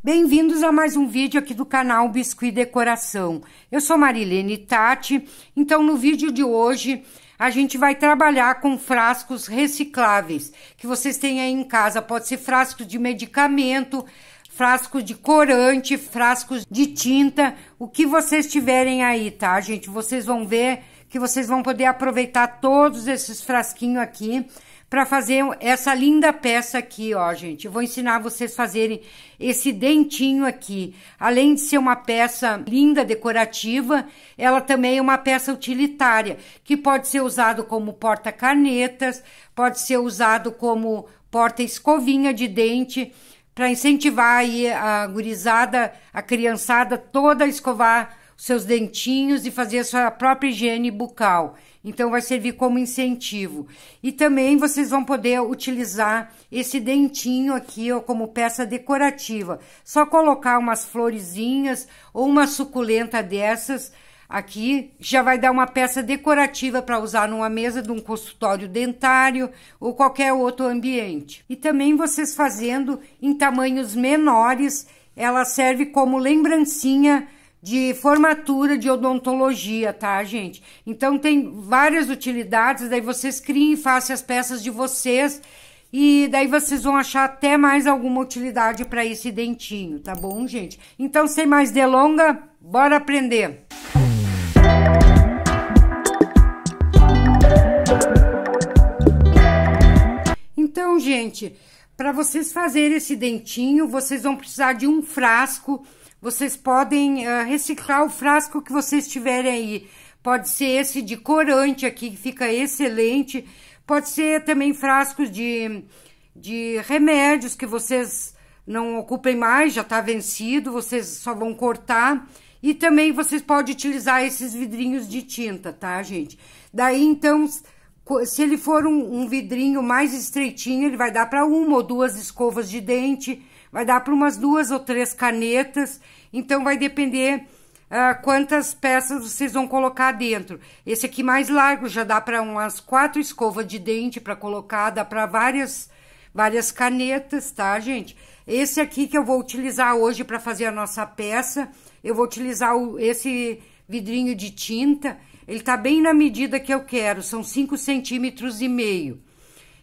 Bem-vindos a mais um vídeo aqui do canal Biscuit Decoração. Eu sou Marilene Tati, então no vídeo de hoje a gente vai trabalhar com frascos recicláveis que vocês têm aí em casa. Pode ser frasco de medicamento, frasco de corante, frascos de tinta, o que vocês tiverem aí, tá, gente? Vocês vão ver que vocês vão poder aproveitar todos esses frasquinhos aqui para fazer essa linda peça aqui, ó, gente. Eu vou ensinar vocês a fazerem esse dentinho aqui. Além de ser uma peça linda, decorativa, ela também é uma peça utilitária, que pode ser usado como porta-canetas, pode ser usado como porta-escovinha de dente, para incentivar aí a gurizada, a criançada toda a escovar seus dentinhos e fazer a sua própria higiene bucal. Então, vai servir como incentivo. E também vocês vão poder utilizar esse dentinho aqui ó, como peça decorativa. Só colocar umas florezinhas ou uma suculenta dessas aqui, já vai dar uma peça decorativa para usar numa mesa de um consultório dentário ou qualquer outro ambiente. E também vocês fazendo em tamanhos menores, ela serve como lembrancinha de formatura de odontologia, tá, gente? Então tem várias utilidades, daí vocês criem e façam as peças de vocês e daí vocês vão achar até mais alguma utilidade para esse dentinho, tá bom, gente? Então, sem mais delonga, bora aprender. Então, gente, para vocês fazerem esse dentinho, vocês vão precisar de um frasco vocês podem uh, reciclar o frasco que vocês tiverem aí. Pode ser esse de corante aqui, que fica excelente. Pode ser também frascos de, de remédios que vocês não ocupem mais, já está vencido, vocês só vão cortar. E também vocês podem utilizar esses vidrinhos de tinta, tá, gente? Daí, então, se ele for um, um vidrinho mais estreitinho, ele vai dar para uma ou duas escovas de dente vai dar para umas duas ou três canetas, então vai depender uh, quantas peças vocês vão colocar dentro. Esse aqui mais largo já dá para umas quatro escovas de dente para colocar, dá para várias, várias canetas, tá, gente? Esse aqui que eu vou utilizar hoje para fazer a nossa peça, eu vou utilizar o, esse vidrinho de tinta, ele tá bem na medida que eu quero, são 5 centímetros e meio.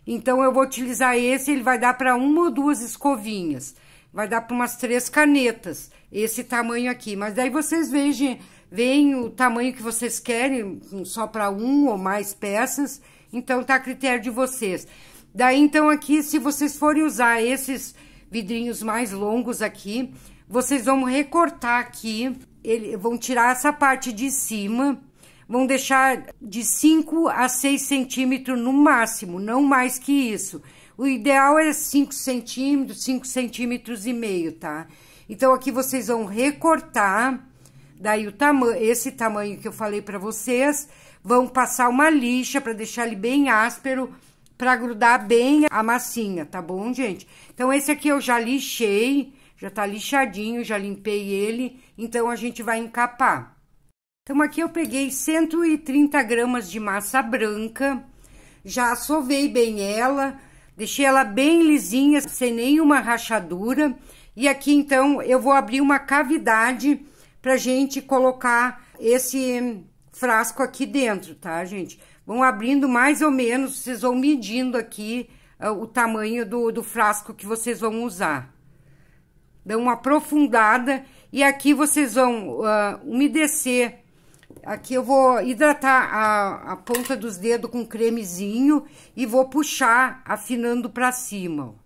Então, eu vou utilizar esse, ele vai dar para uma ou duas escovinhas. Vai dar para umas três canetas, esse tamanho aqui. Mas daí vocês vejam, veem o tamanho que vocês querem, só para um ou mais peças. Então, tá a critério de vocês. Daí, então, aqui, se vocês forem usar esses vidrinhos mais longos aqui, vocês vão recortar aqui, ele, vão tirar essa parte de cima vão deixar de 5 a 6 centímetros no máximo, não mais que isso. O ideal é 5 centímetros, 5 centímetros e meio, tá? Então, aqui vocês vão recortar, daí o tamanho, esse tamanho que eu falei para vocês, vão passar uma lixa para deixar ele bem áspero, para grudar bem a massinha, tá bom, gente? Então, esse aqui eu já lixei, já tá lixadinho, já limpei ele, então a gente vai encapar. Então, aqui eu peguei 130 gramas de massa branca, já sovei bem ela, deixei ela bem lisinha, sem nenhuma rachadura. E aqui, então, eu vou abrir uma cavidade pra gente colocar esse frasco aqui dentro, tá, gente? Vão abrindo mais ou menos, vocês vão medindo aqui uh, o tamanho do, do frasco que vocês vão usar. Dão uma aprofundada e aqui vocês vão uh, umedecer Aqui eu vou hidratar a, a ponta dos dedos com cremezinho e vou puxar afinando pra cima, ó.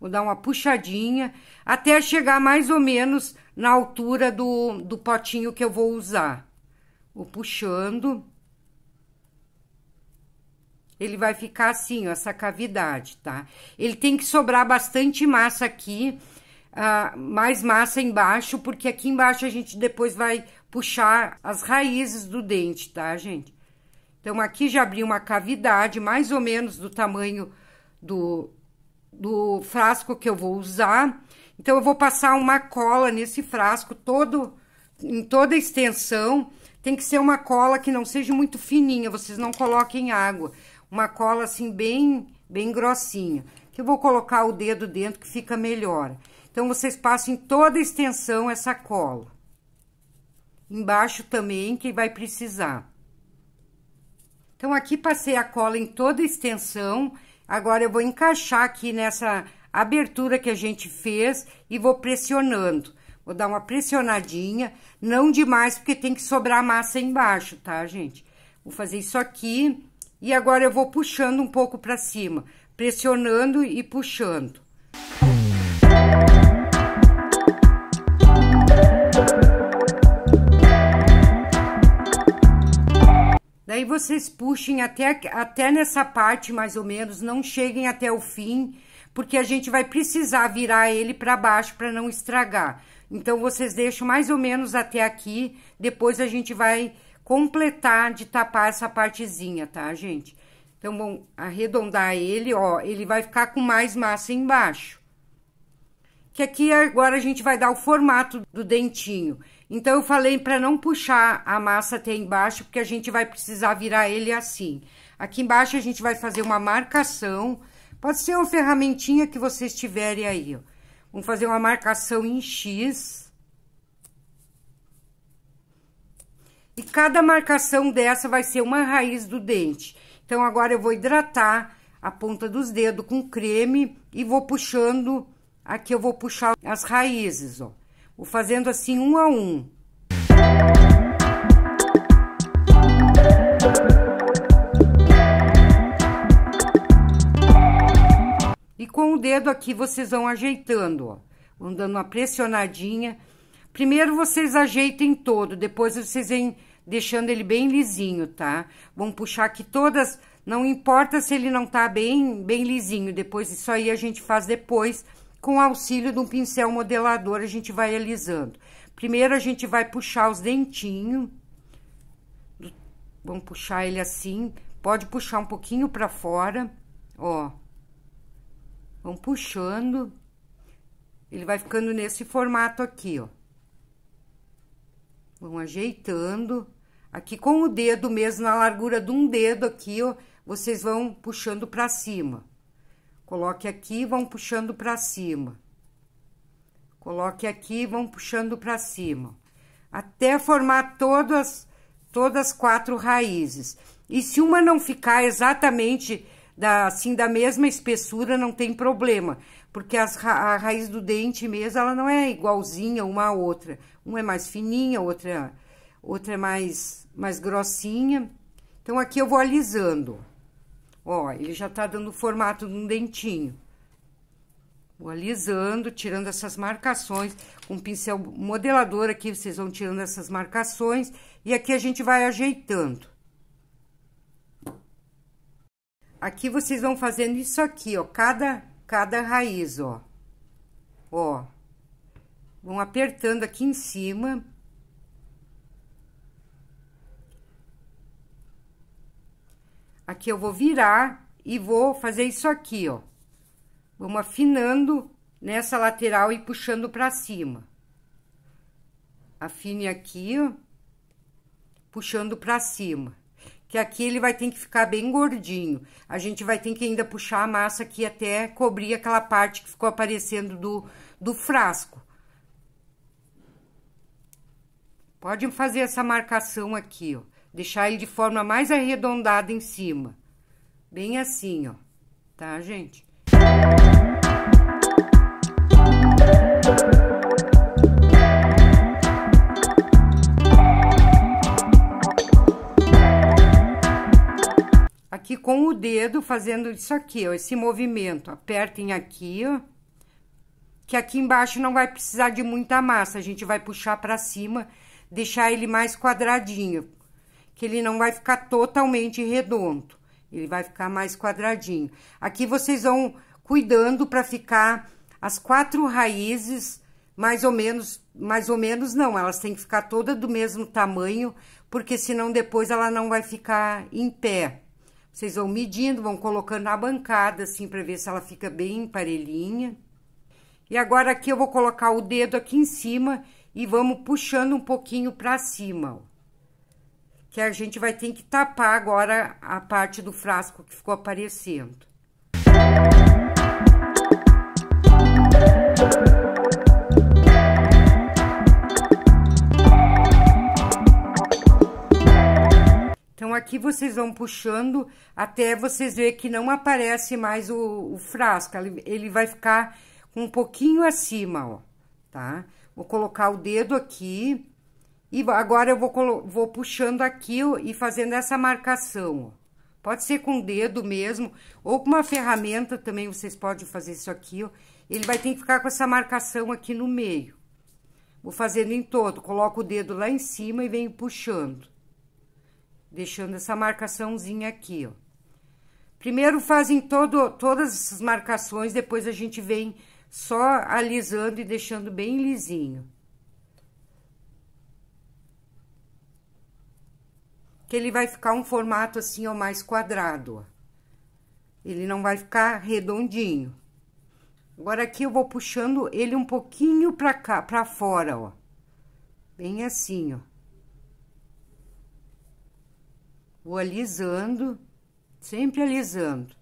Vou dar uma puxadinha até chegar mais ou menos na altura do, do potinho que eu vou usar. Vou puxando. Ele vai ficar assim, ó, essa cavidade, tá? Ele tem que sobrar bastante massa aqui, mais massa embaixo, porque aqui embaixo a gente depois vai puxar as raízes do dente, tá, gente? Então, aqui já abri uma cavidade mais ou menos do tamanho do, do frasco que eu vou usar. Então, eu vou passar uma cola nesse frasco todo, em toda a extensão. Tem que ser uma cola que não seja muito fininha, vocês não coloquem água. Uma cola assim bem, bem grossinha. Que eu vou colocar o dedo dentro que fica melhor. Então, vocês passam em toda a extensão essa cola. Embaixo também, que vai precisar. Então, aqui passei a cola em toda a extensão. Agora, eu vou encaixar aqui nessa abertura que a gente fez e vou pressionando. Vou dar uma pressionadinha, não demais, porque tem que sobrar massa embaixo, tá, gente? Vou fazer isso aqui e agora eu vou puxando um pouco pra cima, pressionando e puxando. Daí vocês puxem até, até nessa parte, mais ou menos, não cheguem até o fim, porque a gente vai precisar virar ele para baixo para não estragar. Então, vocês deixam mais ou menos até aqui, depois a gente vai completar de tapar essa partezinha, tá, gente? Então, vamos arredondar ele, ó, ele vai ficar com mais massa embaixo. Que aqui agora a gente vai dar o formato do dentinho. Então, eu falei para não puxar a massa até embaixo, porque a gente vai precisar virar ele assim. Aqui embaixo a gente vai fazer uma marcação, pode ser uma ferramentinha que vocês tiverem aí, ó. Vamos fazer uma marcação em X. E cada marcação dessa vai ser uma raiz do dente. Então, agora eu vou hidratar a ponta dos dedos com creme e vou puxando, aqui eu vou puxar as raízes, ó. Vou fazendo assim um a um. E com o dedo aqui vocês vão ajeitando, ó. Vão dando uma pressionadinha. Primeiro vocês ajeitem todo, depois vocês vêm deixando ele bem lisinho, tá? Vamos puxar aqui todas, não importa se ele não tá bem, bem lisinho, depois isso aí a gente faz depois, com o auxílio de um pincel modelador, a gente vai alisando. Primeiro a gente vai puxar os dentinhos, vamos puxar ele assim, pode puxar um pouquinho pra fora, ó. Vamos puxando, ele vai ficando nesse formato aqui, ó. Vamos ajeitando. Aqui com o dedo mesmo, na largura de um dedo aqui, ó, vocês vão puxando pra cima. Coloque aqui, vão puxando pra cima. Coloque aqui, vão puxando pra cima. Até formar todas, todas quatro raízes. E se uma não ficar exatamente da, assim, da mesma espessura, não tem problema. Porque as, a raiz do dente mesmo, ela não é igualzinha uma a outra. Uma é mais fininha, outra outra é mais, mais grossinha. Então, aqui eu vou alisando. Ó, ele já tá dando o formato de um dentinho. Vou alisando, tirando essas marcações. Com um pincel modelador aqui, vocês vão tirando essas marcações. E aqui a gente vai ajeitando. Aqui vocês vão fazendo isso aqui, ó, cada, cada raiz, ó. Ó. Vão apertando aqui em cima. Aqui eu vou virar e vou fazer isso aqui, ó. Vamos afinando nessa lateral e puxando pra cima. Afine aqui, ó. Puxando pra cima. Que aqui ele vai ter que ficar bem gordinho. A gente vai ter que ainda puxar a massa aqui até cobrir aquela parte que ficou aparecendo do, do frasco. Pode fazer essa marcação aqui, ó. Deixar ele de forma mais arredondada em cima. Bem assim, ó. Tá, gente? Aqui com o dedo fazendo isso aqui, ó, esse movimento. Apertem aqui, ó. Que aqui embaixo não vai precisar de muita massa, a gente vai puxar pra cima, deixar ele mais quadradinho que ele não vai ficar totalmente redondo. Ele vai ficar mais quadradinho. Aqui vocês vão cuidando para ficar as quatro raízes mais ou menos, mais ou menos não, elas têm que ficar todas do mesmo tamanho, porque senão depois ela não vai ficar em pé. Vocês vão medindo, vão colocando na bancada, assim, para ver se ela fica bem parelhinha. E agora aqui eu vou colocar o dedo aqui em cima e vamos puxando um pouquinho para cima, ó que a gente vai ter que tapar agora a parte do frasco que ficou aparecendo. Então, aqui vocês vão puxando até vocês verem que não aparece mais o, o frasco. Ele vai ficar um pouquinho acima, ó, tá? Vou colocar o dedo aqui e agora eu vou, vou puxando aqui e fazendo essa marcação, ó. Pode ser com o dedo mesmo, ou com uma ferramenta também vocês podem fazer isso aqui, ó. Ele vai ter que ficar com essa marcação aqui no meio. Vou fazendo em todo, coloco o dedo lá em cima e venho puxando. Deixando essa marcaçãozinha aqui, ó. Primeiro fazem todo, todas essas marcações, depois a gente vem só alisando e deixando bem lisinho. Que ele vai ficar um formato assim, ó, mais quadrado, ó. Ele não vai ficar redondinho. Agora, aqui eu vou puxando ele um pouquinho pra cá, pra fora, ó. Bem assim, ó. Vou alisando, sempre alisando.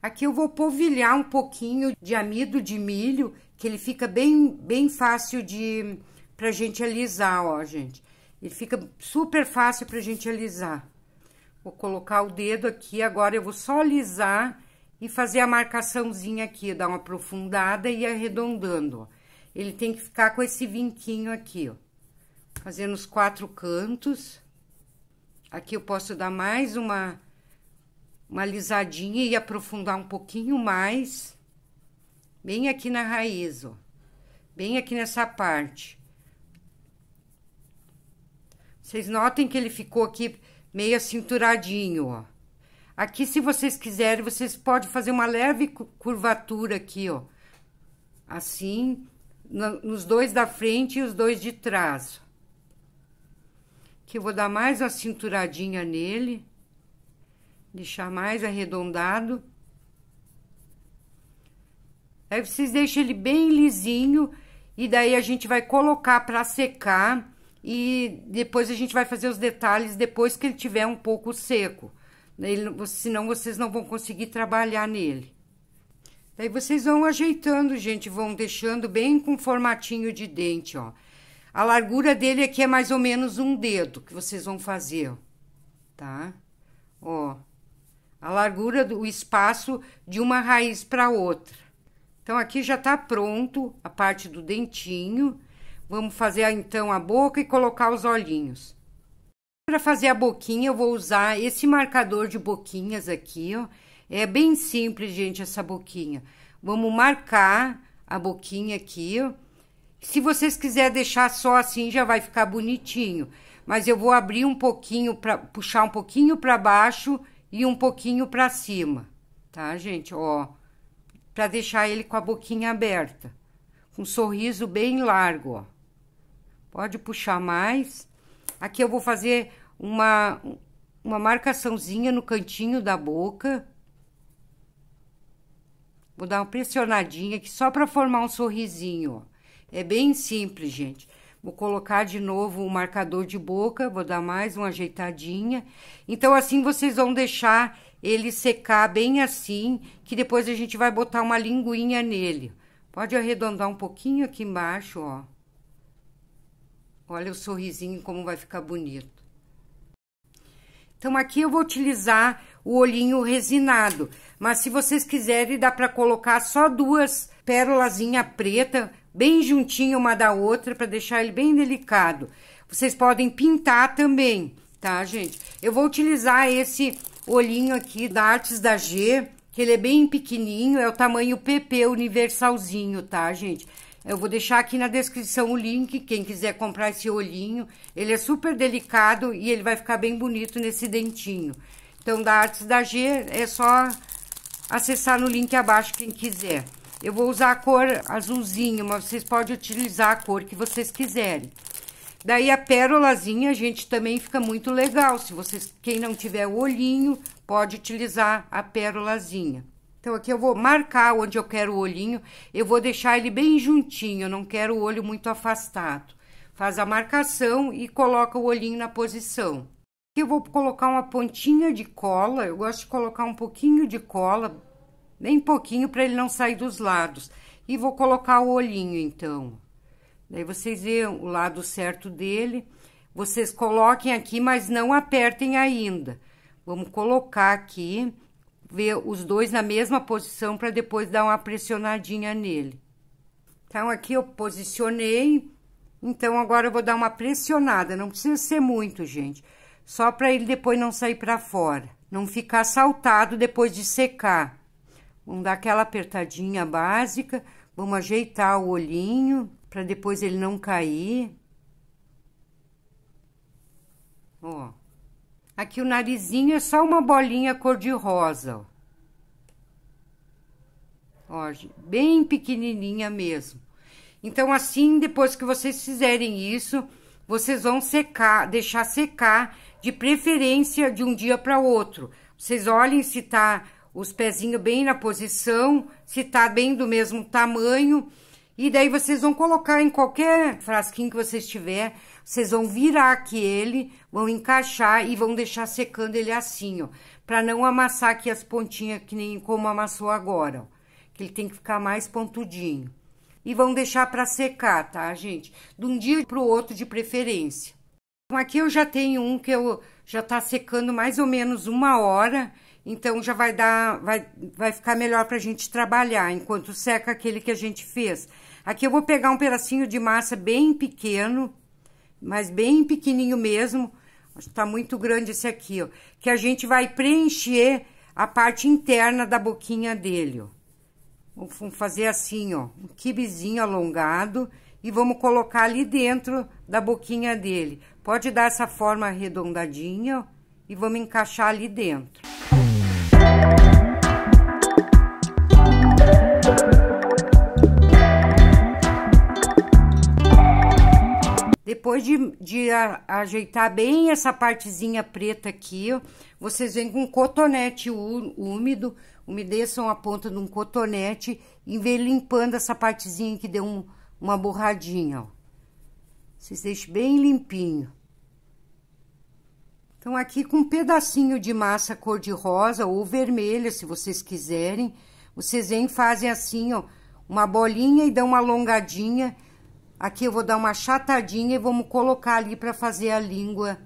Aqui eu vou polvilhar um pouquinho de amido de milho, que ele fica bem, bem fácil de pra gente alisar, ó, gente. Ele fica super fácil pra gente alisar. Vou colocar o dedo aqui, agora eu vou só alisar e fazer a marcaçãozinha aqui, dar uma aprofundada e arredondando. Ele tem que ficar com esse vinquinho aqui, ó. Fazendo os quatro cantos. Aqui eu posso dar mais uma uma alisadinha e aprofundar um pouquinho mais. Bem aqui na raiz, ó. Bem aqui nessa parte. Vocês notem que ele ficou aqui meio acinturadinho, ó. Aqui, se vocês quiserem, vocês podem fazer uma leve curvatura aqui, ó. Assim, nos dois da frente e os dois de trás. Aqui eu vou dar mais uma cinturadinha nele deixar mais arredondado. Aí vocês deixam ele bem lisinho e daí a gente vai colocar para secar e depois a gente vai fazer os detalhes depois que ele tiver um pouco seco. Ele, senão vocês não vão conseguir trabalhar nele. Daí vocês vão ajeitando, gente, vão deixando bem com formatinho de dente, ó. A largura dele aqui é mais ou menos um dedo que vocês vão fazer, tá? Ó a largura do espaço de uma raiz para outra. Então, aqui já tá pronto a parte do dentinho. Vamos fazer então a boca e colocar os olhinhos. Para fazer a boquinha, eu vou usar esse marcador de boquinhas aqui, ó. É bem simples, gente, essa boquinha. Vamos marcar a boquinha aqui, ó. Se vocês quiserem deixar só assim, já vai ficar bonitinho. Mas eu vou abrir um pouquinho, para puxar um pouquinho para baixo e um pouquinho para cima, tá, gente? Ó, para deixar ele com a boquinha aberta, um sorriso bem largo, ó. Pode puxar mais. Aqui eu vou fazer uma, uma marcaçãozinha no cantinho da boca. Vou dar uma pressionadinha aqui só para formar um sorrisinho, ó. É bem simples, gente. Vou colocar de novo o marcador de boca, vou dar mais uma ajeitadinha. Então, assim, vocês vão deixar ele secar bem assim, que depois a gente vai botar uma linguinha nele. Pode arredondar um pouquinho aqui embaixo, ó. Olha o sorrisinho como vai ficar bonito. Então, aqui eu vou utilizar o olhinho resinado. Mas se vocês quiserem, dá para colocar só duas pérolazinha preta bem juntinho uma da outra para deixar ele bem delicado. Vocês podem pintar também, tá, gente? Eu vou utilizar esse olhinho aqui da Artes da G, que ele é bem pequenininho, é o tamanho PP universalzinho, tá, gente? Eu vou deixar aqui na descrição o link, quem quiser comprar esse olhinho. Ele é super delicado e ele vai ficar bem bonito nesse dentinho. Então, da Artes da G, é só acessar no link abaixo quem quiser. Eu vou usar a cor azulzinho, mas vocês podem utilizar a cor que vocês quiserem. Daí a pérolazinha, gente, também fica muito legal. Se vocês, quem não tiver o olhinho, pode utilizar a pérolazinha. Então, aqui eu vou marcar onde eu quero o olhinho. Eu vou deixar ele bem juntinho, eu não quero o olho muito afastado. Faz a marcação e coloca o olhinho na posição. Aqui eu vou colocar uma pontinha de cola. Eu gosto de colocar um pouquinho de cola bem pouquinho para ele não sair dos lados. E vou colocar o olhinho, então. Daí vocês veem o lado certo dele. vocês coloquem aqui, mas não apertem ainda. Vamos colocar aqui, ver os dois na mesma posição para depois dar uma pressionadinha nele. Então, aqui eu posicionei, então agora eu vou dar uma pressionada, não precisa ser muito, gente. Só para ele depois não sair para fora, não ficar saltado depois de secar. Vamos dar aquela apertadinha básica, vamos ajeitar o olhinho para depois ele não cair. Ó. Aqui o narizinho é só uma bolinha cor-de-rosa, ó. Ó, bem pequenininha mesmo. Então, assim, depois que vocês fizerem isso, vocês vão secar, deixar secar, de preferência de um dia para outro. Vocês olhem se tá os pezinhos bem na posição, se tá bem do mesmo tamanho. E daí vocês vão colocar em qualquer frasquinho que vocês tiver, vocês vão virar aqui ele, vão encaixar e vão deixar secando ele assim, ó. Pra não amassar aqui as pontinhas que nem como amassou agora, ó. Que ele tem que ficar mais pontudinho. E vão deixar pra secar, tá, gente? De um dia pro outro de preferência. Então, aqui eu já tenho um que eu já tá secando mais ou menos uma hora, então já vai dar, vai, vai ficar melhor pra gente trabalhar, enquanto seca aquele que a gente fez. Aqui eu vou pegar um pedacinho de massa bem pequeno, mas bem pequenininho mesmo. Acho que tá muito grande esse aqui, ó. Que a gente vai preencher a parte interna da boquinha dele, ó. Vamos fazer assim, ó, um quibezinho alongado e vamos colocar ali dentro da boquinha dele. Pode dar essa forma arredondadinha ó, e vamos encaixar ali dentro. Depois de, de a, ajeitar bem essa partezinha preta aqui, vocês vêm com um cotonete úmido, umedeçam a ponta de um cotonete e vem limpando essa partezinha que deu um, uma borradinha, ó. Vocês deixem bem limpinho. Então, aqui com um pedacinho de massa cor-de-rosa ou vermelha, se vocês quiserem, vocês vêm fazem assim, ó, uma bolinha e dão uma alongadinha Aqui eu vou dar uma chatadinha e vamos colocar ali para fazer a língua,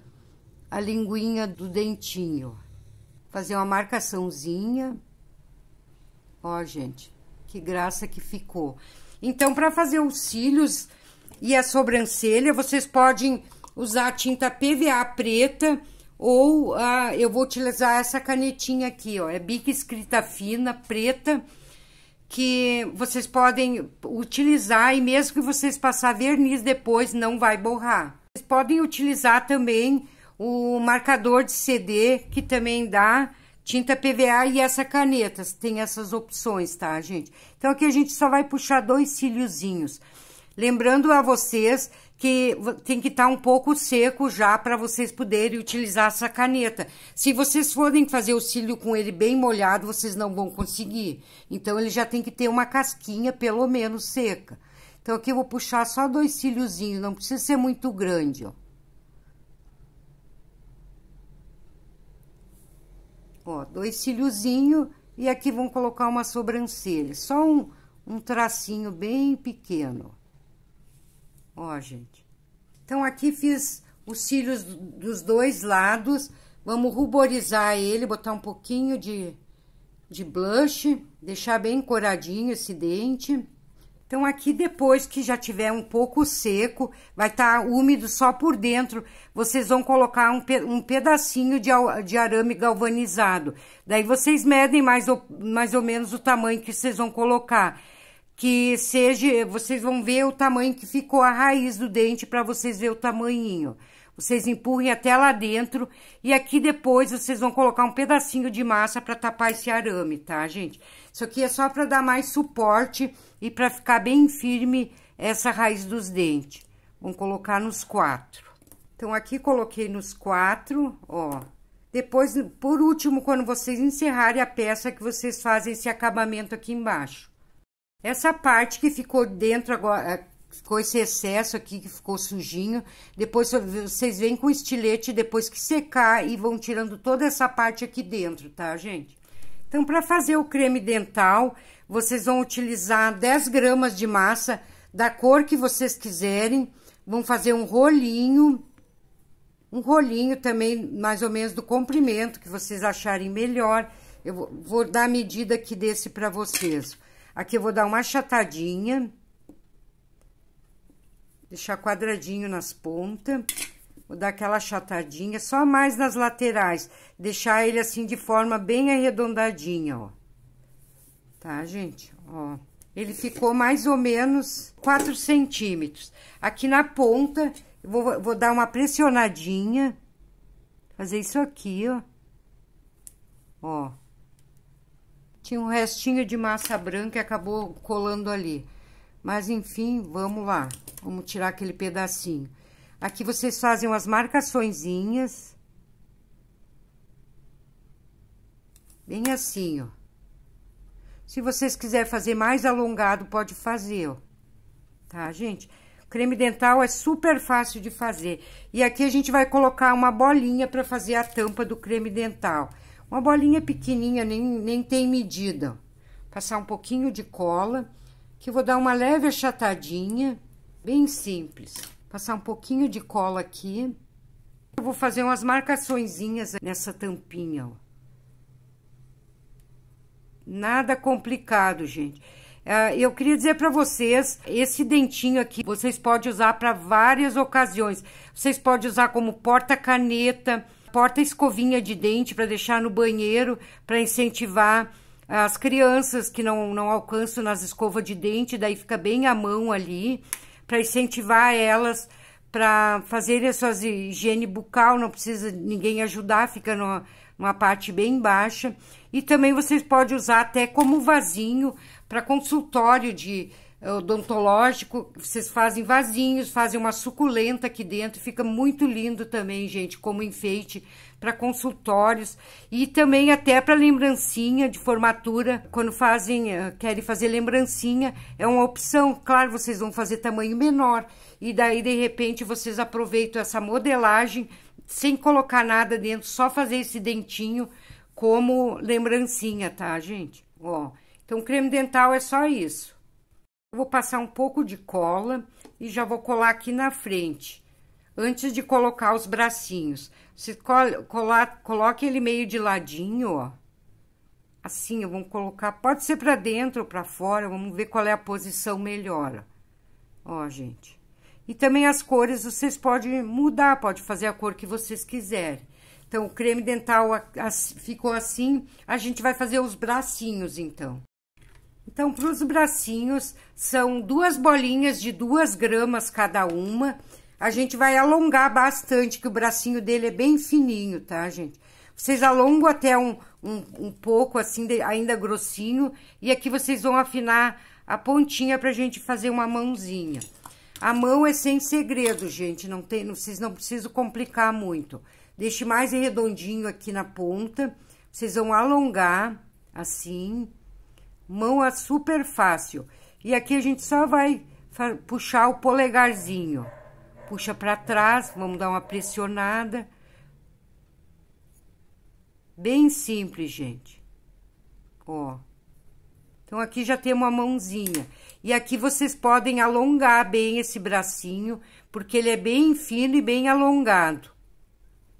a linguinha do dentinho. Fazer uma marcaçãozinha. Ó, gente, que graça que ficou. Então, para fazer os cílios e a sobrancelha, vocês podem usar tinta PVA preta ou ah, eu vou utilizar essa canetinha aqui, ó. É bica escrita fina, preta que vocês podem utilizar e mesmo que vocês passar verniz depois não vai borrar. Vocês podem utilizar também o marcador de CD que também dá tinta PVA e essa caneta, tem essas opções, tá, gente? Então aqui a gente só vai puxar dois cíliozinhos. Lembrando a vocês que tem que estar tá um pouco seco já para vocês poderem utilizar essa caneta. Se vocês forem fazer o cílio com ele bem molhado, vocês não vão conseguir. Então, ele já tem que ter uma casquinha, pelo menos, seca. Então, aqui eu vou puxar só dois cíliozinhos, não precisa ser muito grande, ó. Ó, dois cíliozinhos e aqui vamos colocar uma sobrancelha. Só um, um tracinho bem pequeno, Ó, gente. Então, aqui fiz os cílios dos dois lados. Vamos ruborizar ele, botar um pouquinho de, de blush, deixar bem coradinho esse dente. Então, aqui depois que já tiver um pouco seco, vai estar tá úmido só por dentro, vocês vão colocar um, um pedacinho de, de arame galvanizado. Daí, vocês medem mais ou, mais ou menos o tamanho que vocês vão colocar que seja, vocês vão ver o tamanho que ficou a raiz do dente para vocês ver o tamanhinho. Vocês empurrem até lá dentro e aqui depois vocês vão colocar um pedacinho de massa para tapar esse arame, tá, gente? Isso aqui é só para dar mais suporte e para ficar bem firme essa raiz dos dentes. Vamos colocar nos quatro. Então, aqui coloquei nos quatro, ó. Depois, por último, quando vocês encerrarem a peça, que vocês fazem esse acabamento aqui embaixo. Essa parte que ficou dentro agora, é, ficou esse excesso aqui que ficou sujinho. Depois vocês vêm com estilete depois que secar e vão tirando toda essa parte aqui dentro, tá, gente? Então, para fazer o creme dental, vocês vão utilizar 10 gramas de massa da cor que vocês quiserem. Vão fazer um rolinho, um rolinho também, mais ou menos do comprimento, que vocês acharem melhor. Eu vou, vou dar a medida aqui desse para vocês. Aqui eu vou dar uma achatadinha. Deixar quadradinho nas pontas. Vou dar aquela achatadinha, só mais nas laterais. Deixar ele assim de forma bem arredondadinha, ó. Tá, gente? Ó. Ele ficou mais ou menos 4 centímetros. Aqui na ponta, vou, vou dar uma pressionadinha. Fazer isso aqui, ó. Ó. Tinha um restinho de massa branca e acabou colando ali. Mas, enfim, vamos lá. Vamos tirar aquele pedacinho. Aqui vocês fazem umas marcaçõezinhas. Bem assim, ó. Se vocês quiserem fazer mais alongado, pode fazer, ó. Tá, gente? Creme dental é super fácil de fazer. E aqui a gente vai colocar uma bolinha para fazer a tampa do creme dental. Uma bolinha pequenininha, nem, nem tem medida. Passar um pouquinho de cola, que vou dar uma leve achatadinha, bem simples. Passar um pouquinho de cola aqui. Eu vou fazer umas marcaçõezinhas nessa tampinha, ó. Nada complicado, gente. Uh, eu queria dizer para vocês, esse dentinho aqui, vocês podem usar para várias ocasiões. Vocês podem usar como porta-caneta, porta-escovinha de dente para deixar no banheiro, para incentivar as crianças que não, não alcançam nas escovas de dente, daí fica bem à mão ali, para incentivar elas para fazerem a sua higiene bucal, não precisa ninguém ajudar, fica numa, numa parte bem baixa. E também vocês podem usar até como vasinho para consultório de odontológico. Vocês fazem vasinhos, fazem uma suculenta aqui dentro. Fica muito lindo também, gente, como enfeite para consultórios. E também até para lembrancinha de formatura. Quando fazem, eh, querem fazer lembrancinha, é uma opção. Claro, vocês vão fazer tamanho menor. E daí, de repente, vocês aproveitam essa modelagem sem colocar nada dentro, só fazer esse dentinho como lembrancinha, tá, gente? Ó, então, creme dental é só isso. Vou passar um pouco de cola e já vou colar aqui na frente, antes de colocar os bracinhos. Você colar, coloque ele meio de ladinho, ó. Assim, vamos colocar, pode ser pra dentro ou pra fora, vamos ver qual é a posição melhor. Ó, gente. E também as cores vocês podem mudar, pode fazer a cor que vocês quiserem. Então, o creme dental ficou assim. A gente vai fazer os bracinhos, então. Então, para os bracinhos, são duas bolinhas de duas gramas cada uma. A gente vai alongar bastante, que o bracinho dele é bem fininho, tá, gente? Vocês alongam até um, um, um pouco, assim, ainda grossinho. E aqui vocês vão afinar a pontinha pra gente fazer uma mãozinha. A mão é sem segredo, gente. Não tem, vocês não precisam complicar muito. Deixe mais redondinho aqui na ponta. Vocês vão alongar, assim. Mão é super fácil. E aqui a gente só vai puxar o polegarzinho. Puxa pra trás, vamos dar uma pressionada. Bem simples, gente. Ó. Então, aqui já tem uma mãozinha. E aqui vocês podem alongar bem esse bracinho, porque ele é bem fino e bem alongado.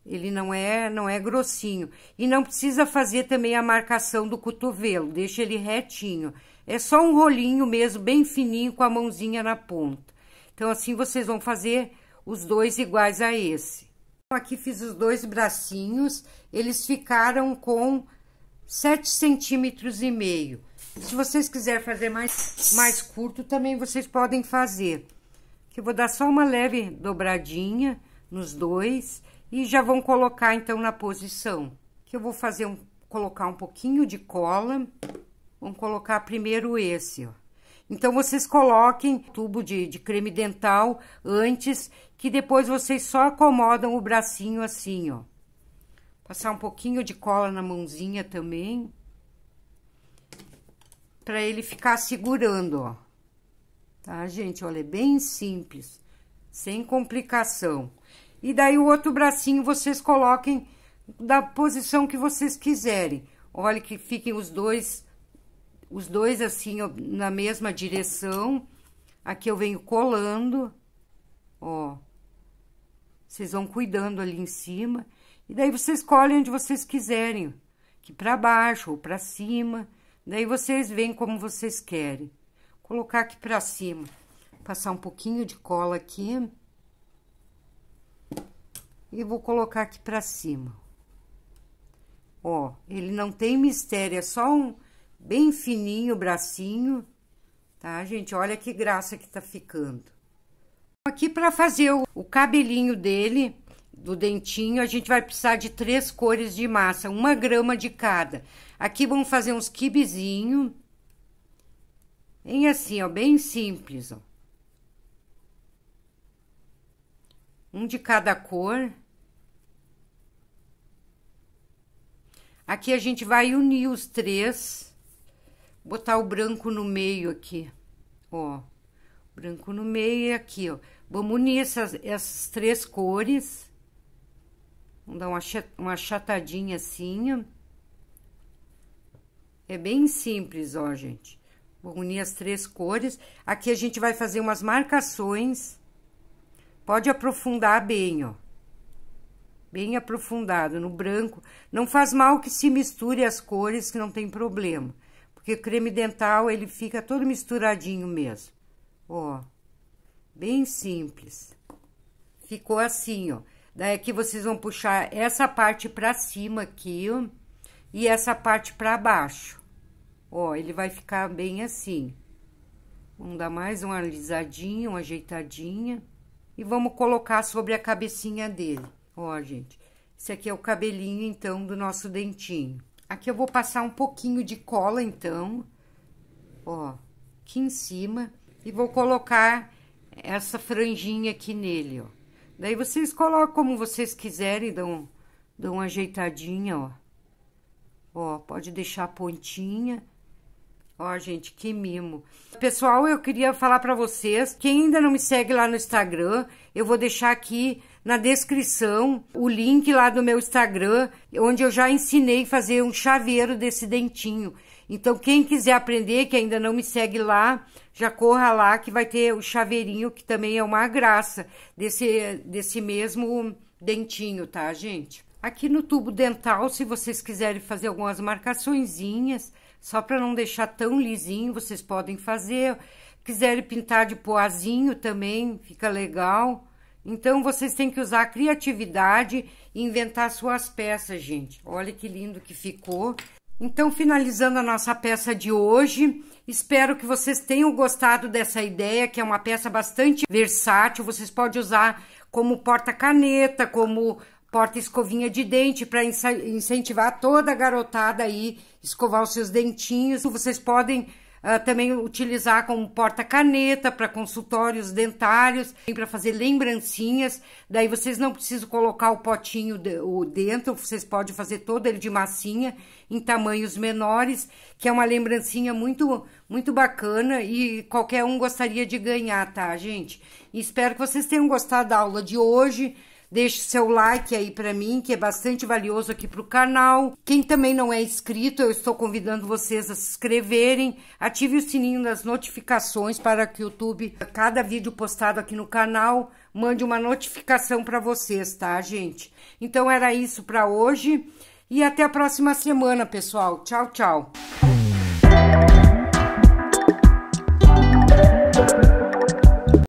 Ele não é, não é grossinho. E não precisa fazer também a marcação do cotovelo, deixa ele retinho. É só um rolinho mesmo, bem fininho, com a mãozinha na ponta. Então, assim, vocês vão fazer os dois iguais a esse. Aqui fiz os dois bracinhos, eles ficaram com 7 centímetros e meio. Se vocês quiserem fazer mais, mais curto, também vocês podem fazer. Que eu vou dar só uma leve dobradinha nos dois e já vão colocar, então, na posição. Que eu vou fazer um, colocar um pouquinho de cola. Vamos colocar primeiro esse, ó. Então, vocês coloquem tubo de, de creme dental antes, que depois vocês só acomodam o bracinho assim, ó. Passar um pouquinho de cola na mãozinha também. Pra ele ficar segurando, ó. Tá, gente? Olha, é bem simples, sem complicação. E daí o outro bracinho vocês coloquem da posição que vocês quiserem. Olha que fiquem os dois, os dois assim, ó, na mesma direção. Aqui eu venho colando, ó. Vocês vão cuidando ali em cima. E daí vocês escolhem onde vocês quiserem. Aqui para baixo ou para cima. Daí vocês veem como vocês querem. Colocar aqui para cima. Passar um pouquinho de cola aqui. E vou colocar aqui para cima. Ó, ele não tem mistério, é só um bem fininho o bracinho, tá, gente? Olha que graça que tá ficando. Aqui para fazer o, o cabelinho dele, do dentinho, a gente vai precisar de três cores de massa, uma grama de cada. Aqui vamos fazer uns quibezinho, bem assim, ó, bem simples, ó. Um de cada cor. Aqui a gente vai unir os três, botar o branco no meio aqui, ó branco no meio e aqui, ó. Vamos unir essas, essas três cores. Vamos dar uma, achatadinha assim. É bem simples, ó, gente. Vou unir as três cores. Aqui a gente vai fazer umas marcações. Pode aprofundar bem, ó. Bem aprofundado no branco. Não faz mal que se misture as cores, que não tem problema. Porque o creme dental, ele fica todo misturadinho mesmo. Ó, bem simples. Ficou assim, ó. Daí vocês vão puxar essa parte pra cima aqui, ó, e essa parte pra baixo. Ó, ele vai ficar bem assim. Vamos dar mais uma alisadinha, uma ajeitadinha. E vamos colocar sobre a cabecinha dele. Ó, gente, esse aqui é o cabelinho, então, do nosso dentinho. Aqui eu vou passar um pouquinho de cola, então, ó, aqui em cima. E vou colocar essa franjinha aqui nele, ó. Daí vocês colocam como vocês quiserem, dão, dão uma ajeitadinha, ó. Ó, pode deixar a pontinha. Ó, gente, que mimo. Pessoal, eu queria falar para vocês, quem ainda não me segue lá no Instagram, eu vou deixar aqui na descrição o link lá do meu Instagram, onde eu já ensinei fazer um chaveiro desse dentinho. Então, quem quiser aprender, que ainda não me segue lá, já corra lá que vai ter o chaveirinho, que também é uma graça desse, desse mesmo dentinho, tá, gente? Aqui no tubo dental, se vocês quiserem fazer algumas marcaçõezinhas, só para não deixar tão lisinho, vocês podem fazer. Quiserem pintar de poazinho também, fica legal. Então, vocês têm que usar a criatividade e inventar suas peças, gente. Olha que lindo que ficou. Então, finalizando a nossa peça de hoje, espero que vocês tenham gostado dessa ideia, que é uma peça bastante versátil. Vocês podem usar como porta-caneta, como porta-escovinha de dente, para incentivar toda a garotada aí escovar os seus dentinhos. Vocês podem Uh, também utilizar como porta-caneta para consultórios dentários, para fazer lembrancinhas. Daí vocês não precisam colocar o potinho de, o dentro, vocês podem fazer todo ele de massinha em tamanhos menores, que é uma lembrancinha muito muito bacana e qualquer um gostaria de ganhar, tá, gente? E espero que vocês tenham gostado da aula de hoje. Deixe seu like aí para mim, que é bastante valioso aqui para o canal. Quem também não é inscrito, eu estou convidando vocês a se inscreverem. Ative o sininho das notificações para que o YouTube, cada vídeo postado aqui no canal, mande uma notificação para vocês, tá, gente? Então era isso para hoje e até a próxima semana, pessoal. Tchau, tchau.